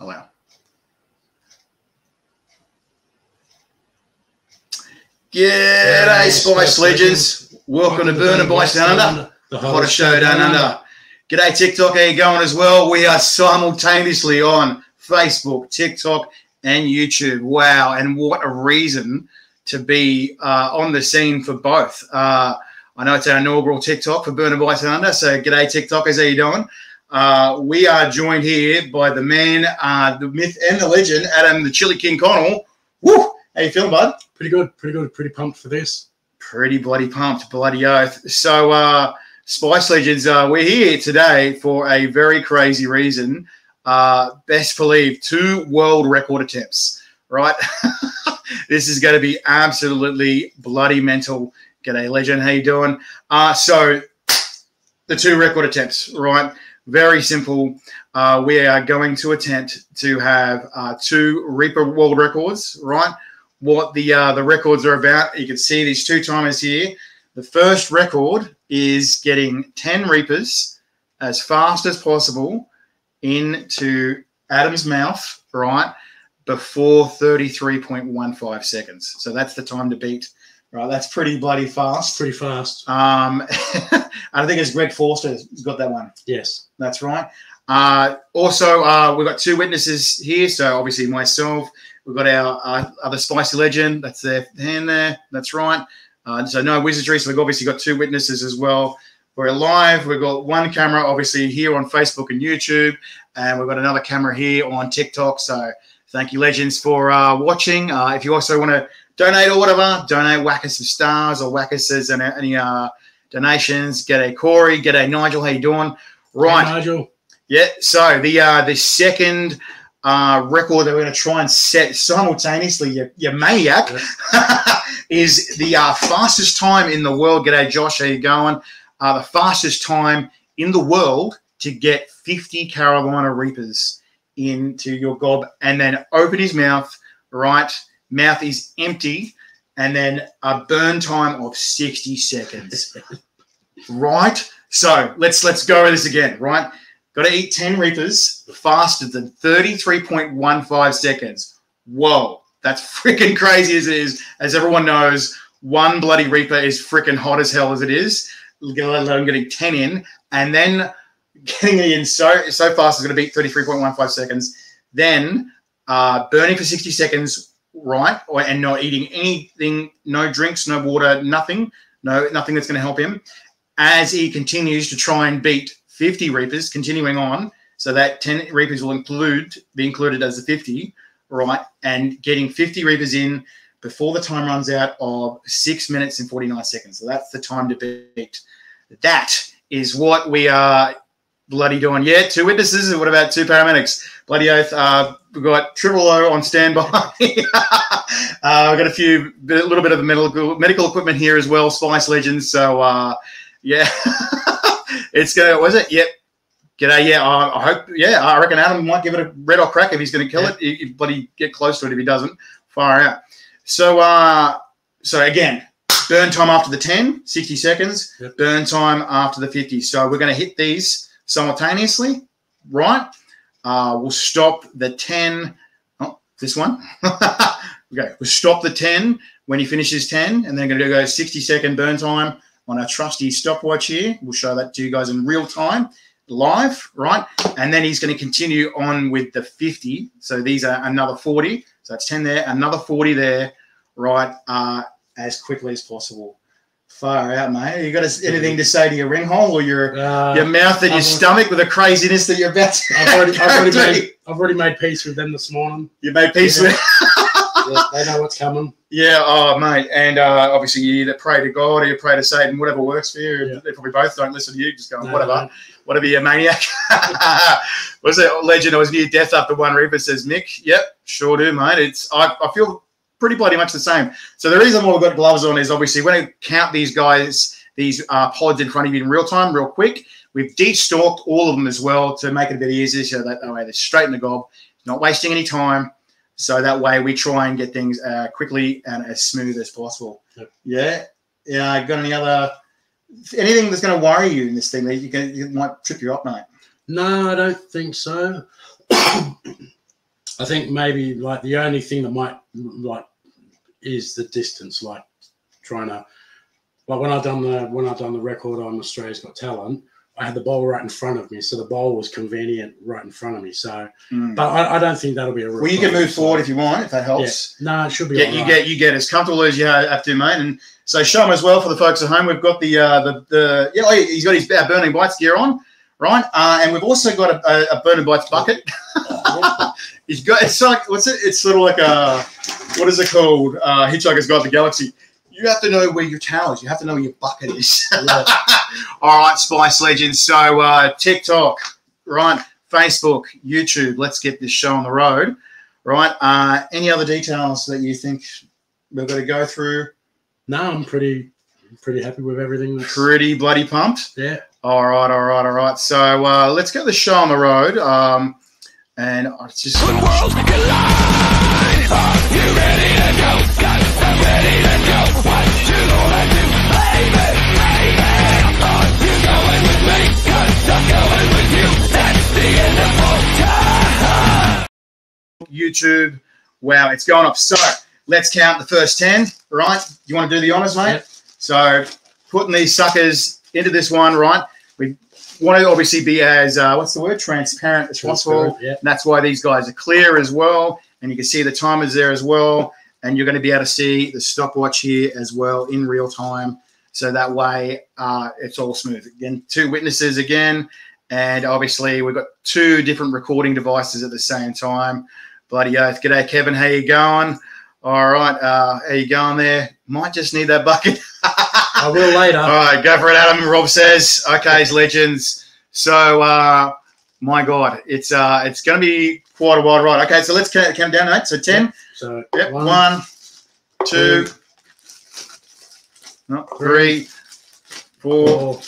allow. G'day, Spice Legends. Welcome to Burnin Bites Down Under, the hottest show down under. G'day, TikTok. How you going as well? We are simultaneously on Facebook, TikTok, and YouTube. Wow, and what a reason to be uh, on the scene for both. Uh, I know it's our inaugural TikTok for Burnin Bites Down Under, so g'day, TikTokers. How you doing? Uh, we are joined here by the man, uh, the myth, and the legend, Adam the Chili King Connell. Woo! How you feeling, bud? Pretty good, pretty good, pretty pumped for this. Pretty bloody pumped, bloody oath. So, uh, Spice Legends, uh, we're here today for a very crazy reason. Uh, best believe two world record attempts, right? this is going to be absolutely bloody mental. G'day, legend. How you doing? Uh, so, the two record attempts, right? Very simple. Uh, we are going to attempt to have uh, two Reaper world records, right? what the uh, the records are about. You can see these two timers here. The first record is getting 10 Reapers as fast as possible into Adam's mouth, right, before 33.15 seconds. So that's the time to beat, right? That's pretty bloody fast. Pretty fast. Um, I think it's Greg Forster who's got that one. Yes. That's right. Uh, also, uh, we've got two witnesses here. So obviously myself We've got our uh, other spicy legend. That's their hand there. That's right. Uh, so no wizardry. So we've obviously got two witnesses as well. We're live. We've got one camera, obviously, here on Facebook and YouTube, and we've got another camera here on TikTok. So thank you, legends, for uh, watching. Uh, if you also want to donate or whatever, donate, whack us some stars or whack us any, any uh, donations. Get a Corey, get a Nigel. How you doing? Right, hey, Nigel. Yeah. So the uh, the second uh, record that we're going to try and set simultaneously, you, you maniac, is the uh, fastest time in the world. G'day, Josh. How you going? Uh, the fastest time in the world to get 50 Carolina Reapers into your gob and then open his mouth, right? Mouth is empty, and then a burn time of 60 seconds. right? So let's let's go over this again, right? Got to eat 10 Reapers faster than 33.15 seconds. Whoa, that's freaking crazy as it is. As everyone knows, one bloody Reaper is freaking hot as hell as it is, let alone getting 10 in. And then getting it in so so fast is going to beat 33.15 seconds. Then uh, burning for 60 seconds, right? Or, and not eating anything, no drinks, no water, nothing, no nothing that's going to help him. As he continues to try and beat 50 Reapers continuing on. So that 10 Reapers will include be included as the 50, right? And getting 50 Reapers in before the time runs out of six minutes and 49 seconds. So that's the time to beat. That is what we are bloody doing. Yeah, two witnesses. What about two paramedics? Bloody oath. Uh, we've got Triple O on standby. uh, we've got a few, a little bit of medical medical equipment here as well. Spice Legends. So uh, yeah. it's gonna was it? Yep. G'day. Yeah, I, I, hope. Yeah, I reckon Adam might give it a red or crack if he's going to kill yeah. it. He, but he get close to it if he doesn't. Fire out. So, uh, so again, burn time after the 10, 60 seconds. Yep. Burn time after the 50. So we're going to hit these simultaneously, right? Uh, we'll stop the 10. Oh, this one. okay, we'll stop the 10 when he finishes 10, and then we're going to go 60 second burn time on our trusty stopwatch here. We'll show that to you guys in real time, live, right? And then he's going to continue on with the 50. So these are another 40. So that's 10 there, another 40 there, right? Uh, as quickly as possible. Far out, mate. You got anything to say to your ring hole or your uh, your mouth and your stomach with the craziness that you're about to? I've already, I've already, made, I've already made peace with them this morning. You made peace yeah. with. yeah, they know what's coming. Yeah, oh mate, and uh, obviously you either pray to God or you pray to Satan, whatever works for you. Yeah. They probably both don't listen to you, just going no, whatever, no. whatever you maniac. was it legend? I was near death after one reaper says Mick. Yep, sure do, mate. It's I, I feel pretty bloody much the same. So the reason why we've got gloves on is obviously when I count these guys, these uh, pods in front of you in real time, real quick. We've de-stalked all of them as well to make it a bit easier, so that, that way they're straight in the gob, not wasting any time. So that way we try and get things uh, quickly and as smooth as possible. Yep. Yeah. Yeah. Got any other anything that's going to worry you in this thing that you can you might trip you up, mate? No, I don't think so. I think maybe like the only thing that might like is the distance, like trying to like when I done the when I done the record on Australia's Got Talent, I had the bowl right in front of me, so the bowl was convenient right in front of me. So, Mm. but I, I don't think that'll be a. Well, you can move forward if you want, if that helps. No, it should be. Yeah, you alright. get you get as comfortable as you have to, mate. And so show them as well for the folks at home. We've got the uh, the the yeah, oh, he's got his uh, burning bites gear on, right? Uh, and we've also got a, a, a burning bites bucket. he's got it's like what's it? It's sort of like a what is it called? Uh, Hitchhiker's Guide to the Galaxy. You have to know where your towel is. You have to know where your bucket is. Yeah. All right, Spice Legends. So uh, TikTok, right? Facebook, YouTube. Let's get this show on the road, right? Uh, any other details that you think we've got to go through? No, I'm pretty pretty happy with everything. That's, Pretty bloody pumped. yeah. All right, all right, all right. So uh, let's get the show on the road. Um, and I just YouTube. Wow, it's going up. So let's count the first 10, right? You want to do the honors, mate? Yep. So putting these suckers into this one, right? We want to obviously be as, uh, what's the word? Transparent as possible. Yeah. That's why these guys are clear as well. And you can see the timers there as well. And you're going to be able to see the stopwatch here as well in real time. So that way uh, it's all smooth. Again, two witnesses again. And obviously we've got two different recording devices at the same time. Bloody oath. G'day, Kevin. How you going? All right. Uh, how you going there? Might just need that bucket. I will later. All right, go for it, Adam. Rob says, "Okay, it's legends." So, uh, my God, it's uh, it's going to be quite a wild ride. Okay, so let's count, count down, mate. So ten. So Yep. one, One, two, no, three, four, four,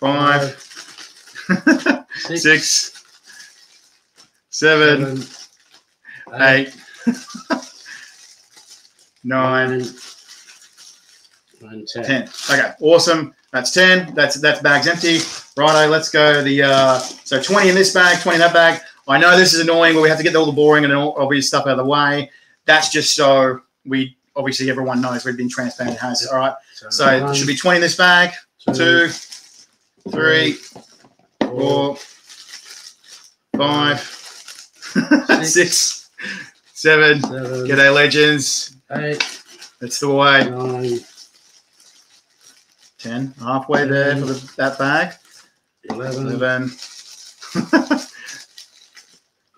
five, five, six, six, seven, seven, eight, nine, nine, nine, ten. 10. Okay, awesome. That's 10. That's that's bag's empty. Righto, let's go. The uh, so 20 in this bag, 20 in that bag. I know this is annoying, but we have to get all the boring and all obvious stuff out of the way. That's just so we obviously everyone knows we've been transparent. It all right. So one, it should be 20 in this bag. Two, three, four, five, six, seven. seven, G'day, legends. eight, That's the way. nine, 10, halfway there for the, that bag. eleven, 11,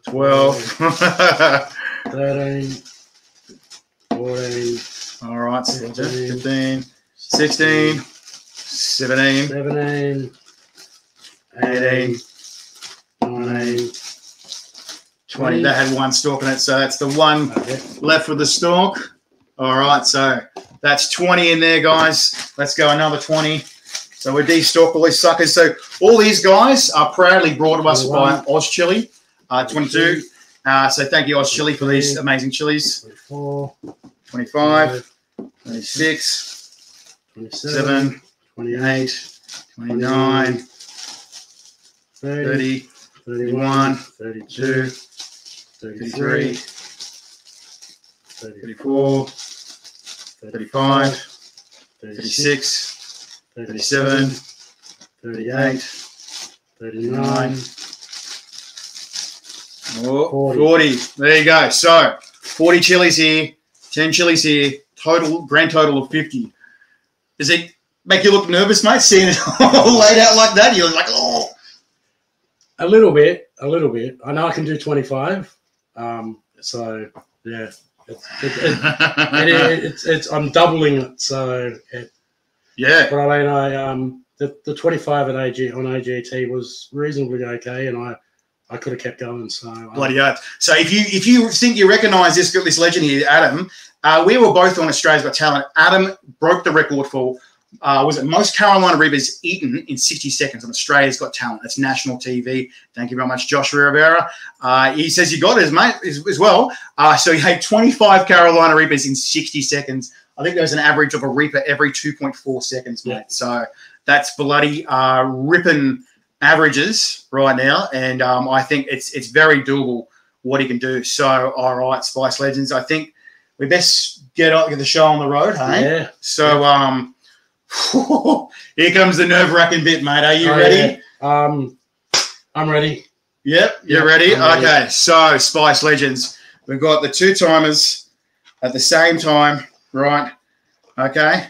12. thirteen, fourteen, All right, so 15, 15, 16, 17, seventeen, 18, eighteen, nineteen. 20. That had one stalk in it, so that's the one Okay. left with the stalk. All right, so that's 20 in there, guys. Let's go another 20. So we de-stalk all these suckers. So all these guys are proudly brought to us by Oz Chili, uh, 22. Uh, so thank you, Oz Chili, for these amazing chilies. Twenty-four, 25, 26, 27, 28, 29, 30, 30, 31, 32, 32, 33, 33, 34, 34, 35, 36, 36, 37, 38, 39, oh, 40. 40. There you go. So 40 chilies here, 10 chilies here, total, grand total of 50. Does it make you look nervous, mate, seeing it all laid out like that? You're like, oh. A little bit, a little bit. I know I can do 25. Um, so, yeah. It, it, it, it, it's, it's, I'm doubling it. So, it, yeah. but I mean, I um, the, the 25 at AG on AGT was reasonably okay, and I I could have kept going. So, um, Bloody oath. So if you if you think you recognise this this legend here, Adam, uh, we were both on Australia's Got Talent. Adam broke the record for uh, was it most Carolina Reapers eaten in 60 seconds on Australia's Got Talent. That's national TV. Thank you very much, Joshua Rivera. Uh, he says you got it, mate, as, as well. Uh, so he ate 25 Carolina Reapers in 60 seconds. I think there's an average of a Reaper every 2.4 seconds, mate. Yeah. So that's bloody uh, ripping averages right now, and um, I think it's it's very doable what he can do. So, all right, Spice Legends, I think we best get get the show on the road, hey? Yeah. So, um, here comes the nerve wracking bit, mate. Are you Oh, ready? yeah. Um, I'm ready. Yep, you're Yep, ready? Ready. Okay, so Spice Legends. We've got the two timers at the same time, right? Okay.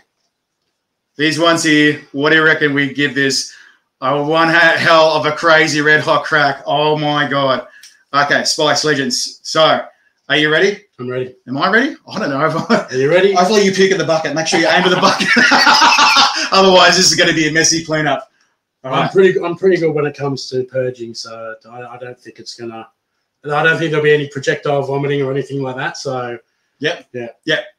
These ones here, what do you reckon we give this? Oh, one he- hell of a crazy red hot crack. Oh my God. Okay, Spice Legends. So, are you ready? I'm ready. Am I ready? I don't know. Are you ready? Hopefully you pick at the bucket. Make sure you aim at the bucket. Otherwise, this is going to be a messy cleanup. All I'm right. pretty. I'm pretty good when it comes to purging, so I, I don't think it's gonna. I don't think there'll be any projectile vomiting or anything like that. So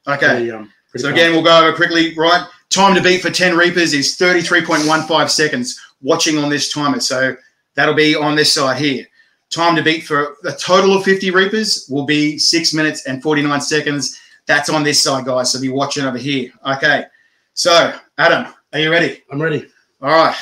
Okay. pretty, um, pretty So again, we'll go over quickly. Right, time to beat for ten reapers is thirty-three point one five seconds. Watching on this timer, so that'll be on this side here. Time to beat for a total of fifty reapers will be six minutes and forty-nine seconds. That's on this side, guys. So be watching over here. Okay. So Adam, are you ready? I'm ready. All right.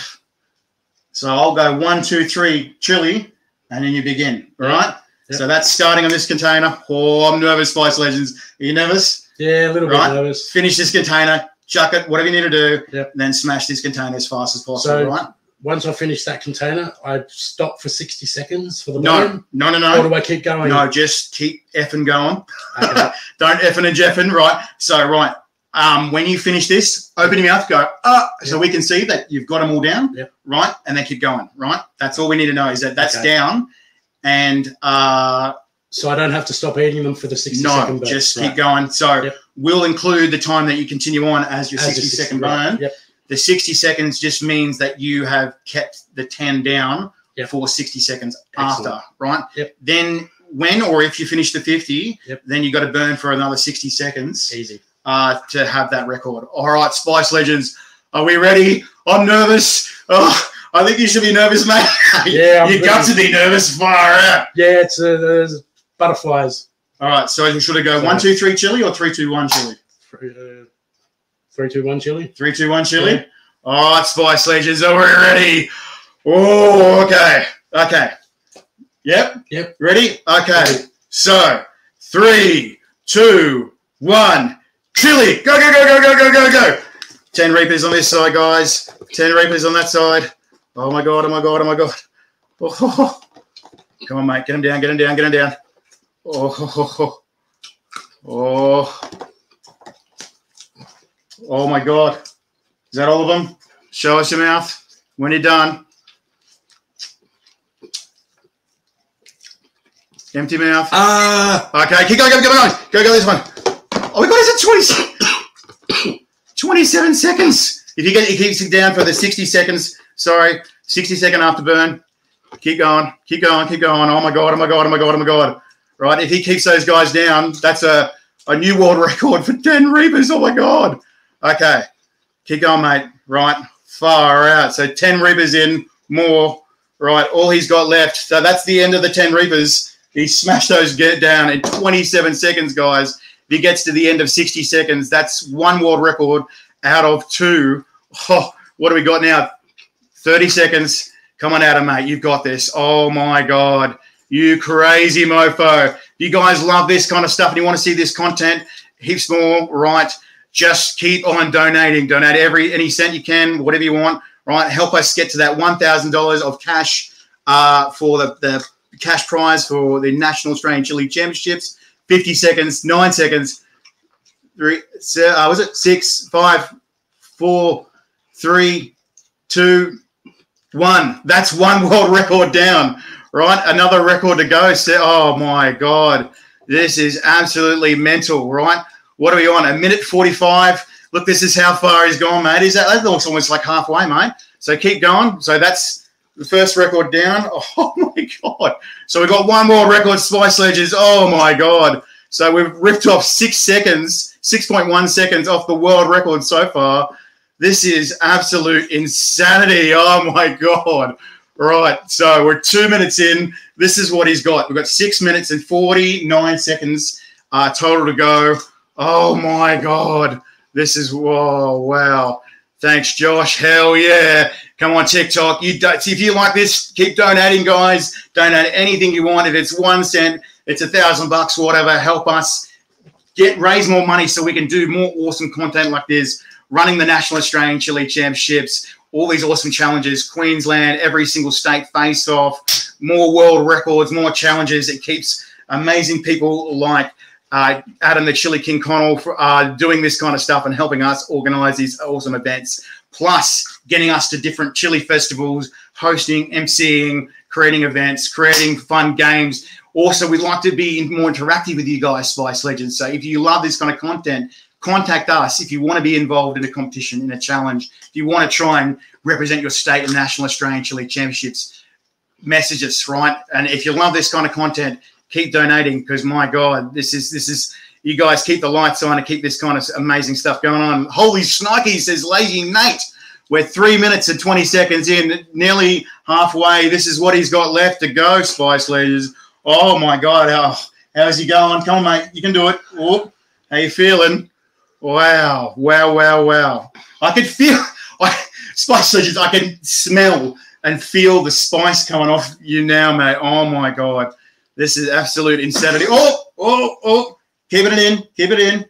So I'll go one, two, three, chili, and then you begin. All right. Yep. So that's starting on this container. Oh, I'm nervous, Spice Legends. Are you nervous? Yeah, a little Right. bit nervous. finish this container, chuck it, whatever you need to do, Yep. and then smash this container as fast as possible, So- right? Once I finish that container, I stop for 60 seconds for the No, burn. no, no, Or no. do I keep going? No, just keep effing going. Okay. Don't effing and jeffing, right? So, right, um, when you finish this, open your mouth, go, ah, so we can see that you've got them all down, Yep. right? And then keep going, right? That's all we need to know is that that's Okay. down. And uh, So I don't have to stop eating them for the 60 no, burn. just Right. keep going. So, Yep. we'll include the time that you continue on as your As 60 60 second burn. Yep. The 60 seconds just means that you have kept the 10 down Yep. for 60 seconds Excellent. after, right? Yep. Then when or if you finish the 50, Yep. then you got to burn for another 60 seconds Easy. uh, to have that record. All right, Spice Legends, are we ready? I'm nervous. Oh, I think you should be nervous, mate. Yeah, you got to be nervous. Far out. Yeah, it's uh, butterflies. All right, so should I go So- one, two, three, chili, or three, two, one, chili? Three, uh, three, two, one, chili. Three, two, one, chili. Yeah. All right, Spice Legends, are we ready? Oh, okay, okay. Yep. Yep. Ready? Okay. So three, two, one, chili. Go, go, go, go, go, go, go, go. Ten reapers on this side, guys. Ten reapers on that side. Oh my god! Oh my god! Oh my god! Oh, come on, mate. Get him down. Get him down. Get him down. Oh, oh, oh my god! Is that all of them? Show us your mouth when you're done. Empty mouth. Ah, Okay, keep going, go, go, go, go, go this one. Oh, we got us at 20, 27 seconds. If you get, it keeps it down for the 60 seconds. Sorry, 60 second after burn. Keep going, keep going, keep going. Oh my god, oh my god, oh my god, oh my god. Right, if he keeps those guys down, that's a, a new world record for 10 Reapers. Oh my god. Okay, keep going, mate. Right, far out. So 10 Reapers in, more. Right, all he's got left. So that's the end of the 10 Reapers. He smashed those get down in 27 seconds, guys. If he gets to the end of 60 seconds, that's one world record out of two. Oh, what do we got now? 30 seconds. Come on, Adam, mate. You've got this. Oh my God. You crazy mofo. If you guys love this kind of stuff and you want to see this content, heaps more, right? Just keep on donating. Donate every any cent you can, whatever you want, right? Help us get to that $1,000 of cash uh, for the, the cash prize for the National Australian Chili Championships. 50 seconds, nine seconds, three, uh, was it six, five, four, three, two, one. That's one world record down, right? Another record to go. Se- Oh my God. This is absolutely mental, right? What are we on? A minute 45. Look, this is how far he's gone, mate. Is that, that looks almost like halfway, mate. So keep going. So that's the first record down. Oh my God. So we've got one more record, Spice Legends. Oh my God. So we've ripped off six seconds, 6.1 seconds off the world record so far. This is absolute insanity. Oh my God. Right. So we're two minutes in. This is what he's got. We've got six minutes and 49 seconds uh, total to go. Oh my God. This is, whoa, wow. Thanks, Josh. Hell yeah. Come on, TikTok. You do, see, if you like this, keep donating, guys. Donate anything you want. If it's one cent, it's a thousand bucks, whatever. Help us get raise more money so we can do more awesome content like this. Running the National Australian Chili Championships, all these awesome challenges. Queensland, every single state face off, more world records, more challenges. It keeps amazing people like uh, Adam the Chili King Connell for, uh, doing this kind of stuff and helping us organize these awesome events, plus getting us to different chili festivals, hosting, emceeing, creating events, creating fun games. Also, we'd like to be more interactive with you guys, Spice Legends. So if you love this kind of content, contact us if you want to be involved in a competition, in a challenge. If you want to try and represent your state and National Australian Chili Championships, message us, right? And if you love this kind of content, keep donating because my God, this is this is you guys keep the lights on and keep this kind of amazing stuff going on. Holy snikey, says Lazy Nate. We're three minutes and 20 seconds in, nearly halfway. This is what he's got left to go, Spice Leaders. Oh my God, how, how's he going? Come on, mate. You can do it. Oh, how you feeling? Wow, wow, wow, wow. I could feel, I, Spice Legends, I can smell and feel the spice coming off you now, mate. Oh my God. This is absolute insanity. Oh, oh, oh. Keeping it in. Keep it in.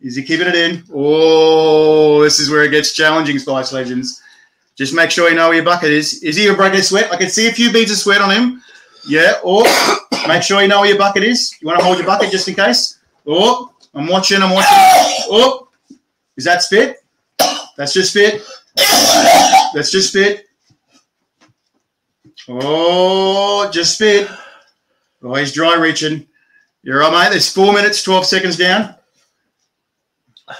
Is he keeping it in? Oh, this is where it gets challenging, Spice Legends. Just make sure you know where your bucket is. Is he a breaking sweat? I can see a few beads of sweat on him. Yeah. Or make sure you know where your bucket is. You want to hold your bucket just in case? Oh, I'm watching. I'm watching. Oh, is that spit? That's just spit. That's just spit. Oh, just spit. Oh, he's dry reaching. You're right, mate. There's four minutes, 12 seconds down.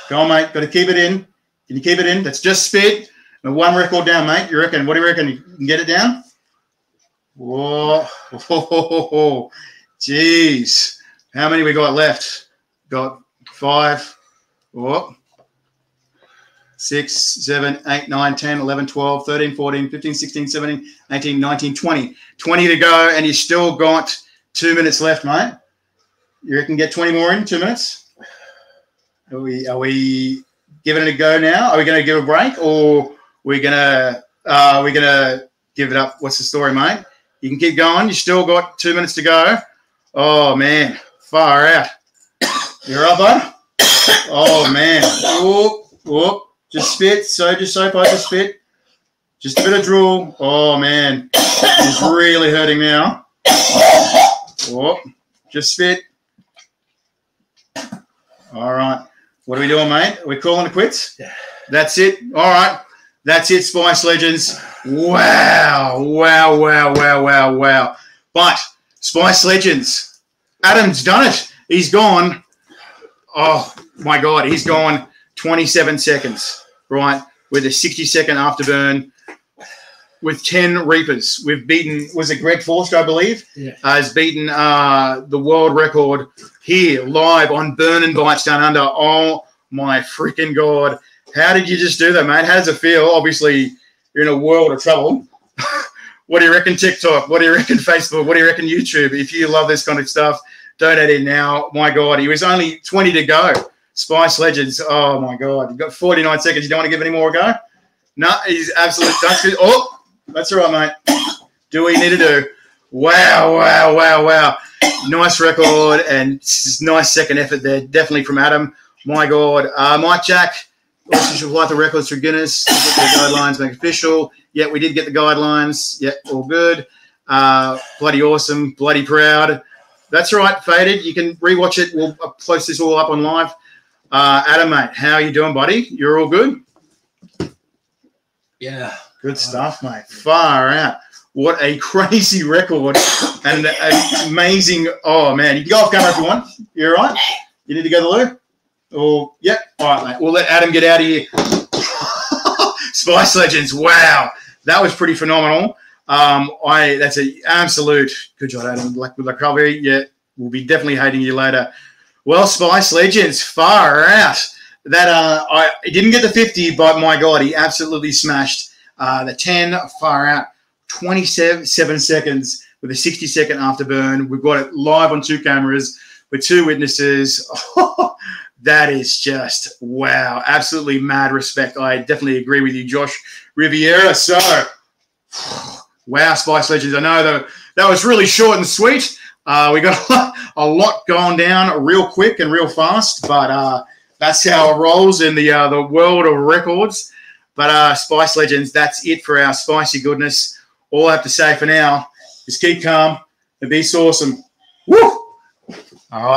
Go on, mate. Got to keep it in. Can you keep it in? That's just spit. And one record down, mate. You reckon? What do you reckon? You can get it down? Whoa. Oh, jeez. How many we got left? Got five. Whoa. 6, 7, 8, 9, 10, 11, 12, 13, 14, 15, 16, 17, 18, 19, 20. 20 to go, and you still got two minutes left, mate. You reckon get 20 more in two minutes? Are we are we giving it a go now? Are we going to give a break, or we're we gonna uh, are we gonna give it up? What's the story, mate? You can keep going. You still got two minutes to go. Oh man, far out. You're up, bud. Oh man. Whoop, whoop. Just spit. So just so far, just spit. Just a bit of drool. Oh man, it's really hurting now. Whoop. Just spit. All right. What are we doing, mate? Are we calling it quits? Yeah. That's it. All right. That's it, Spice Legends. Wow. Wow, wow, wow, wow, wow. But Spice Legends, Adam's done it. He's gone. Oh, my God. He's gone 27 seconds, right? With a 60 second afterburn with 10 Reapers. We've beaten, was it Greg Forster, I believe? Yeah. Uh, has beaten uh, the world record here live on Burnin Bites Down Under. Oh my freaking God. How did you just do that, mate? How does it feel? Obviously, you're in a world of trouble. what do you reckon, TikTok? What do you reckon, Facebook? What do you reckon, YouTube? If you love this kind of stuff, donate in now. My God, he was only 20 to go. Spice Legends. Oh my God. You've got 49 seconds. You don't want to give any more a go? No, he's absolutely. Oh, that's all right, mate. Do what you need to do. Wow, wow, wow, wow. Nice record and nice second effort there. Definitely from Adam. My God. Uh, Mike Jack also should apply the records through Guinness. Get the guidelines make official. Yeah, we did get the guidelines. Yeah, all good. Uh, bloody awesome. Bloody proud. That's right, Faded. You can rewatch it. We'll post this all up on live. Uh, Adam, mate, how are you doing, buddy? You're all good? Yeah. Good stuff, mate. Far out. What a crazy record and amazing. Oh, man. You can go off camera if you want. You all right? You need to go to the loo? Oh, yep. All right, mate. We'll let Adam get out of here. Spice Legends. Wow. That was pretty phenomenal. Um, I that's an absolute good job, Adam. Like with recovery, yeah, we'll be definitely hating you later. Well, Spice Legends, far out. That uh, I didn't get the 50, but my God, he absolutely smashed uh, the 10 far out, 27 seconds with a 60 second afterburn. We've got it live on two cameras with two witnesses. That is just wow, absolutely mad respect. I definitely agree with you, Josh Riviera. So, wow, Spice Legends. I know that that was really short and sweet. Uh, we got a lot, a lot going down real quick and real fast, but uh, that's how it rolls in the uh, the world of records. But uh, Spice Legends, that's it for our spicy goodness. All I have to say for now is keep calm and be awesome. Woo! All right.